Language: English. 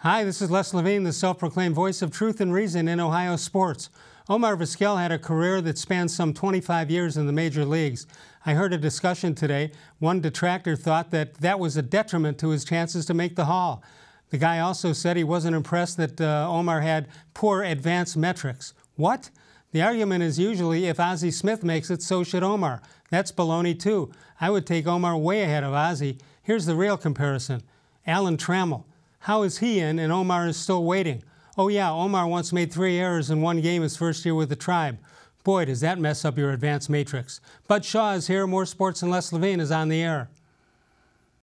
Hi, this is Les Levine, the self proclaimed voice of truth and reason in Ohio sports. Omar Vizquel had a career that spanned some 25 years in the major leagues. I heard a discussion today. One detractor thought that that was a detriment to his chances to make the Hall. The guy also said he wasn't impressed that uh, Omar had poor advanced metrics. What? The argument is usually if Ozzie Smith makes it, so should Omar. That's baloney, too. I would take Omar way ahead of Ozzie. Here's the real comparison Alan Trammell. How is he in and Omar is still waiting? Oh, yeah, Omar once made three errors in one game his first year with the tribe. Boy, does that mess up your advanced metrics. Bud Shaw is here. More Sports and Les Levine is on the air.